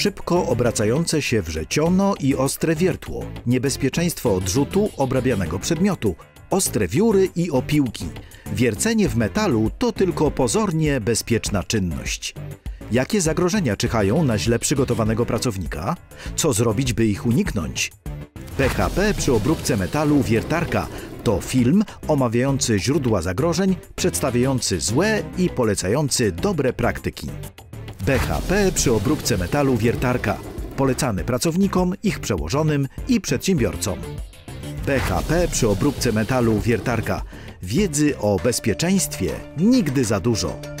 szybko obracające się wrzeciono i ostre wiertło, niebezpieczeństwo odrzutu obrabianego przedmiotu, ostre wióry i opiłki. Wiercenie w metalu to tylko pozornie bezpieczna czynność. Jakie zagrożenia czyhają na źle przygotowanego pracownika? Co zrobić, by ich uniknąć? PHP przy obróbce metalu wiertarka to film omawiający źródła zagrożeń, przedstawiający złe i polecający dobre praktyki. BHP przy obróbce metalu wiertarka. Polecany pracownikom, ich przełożonym i przedsiębiorcom. BHP przy obróbce metalu wiertarka. Wiedzy o bezpieczeństwie nigdy za dużo.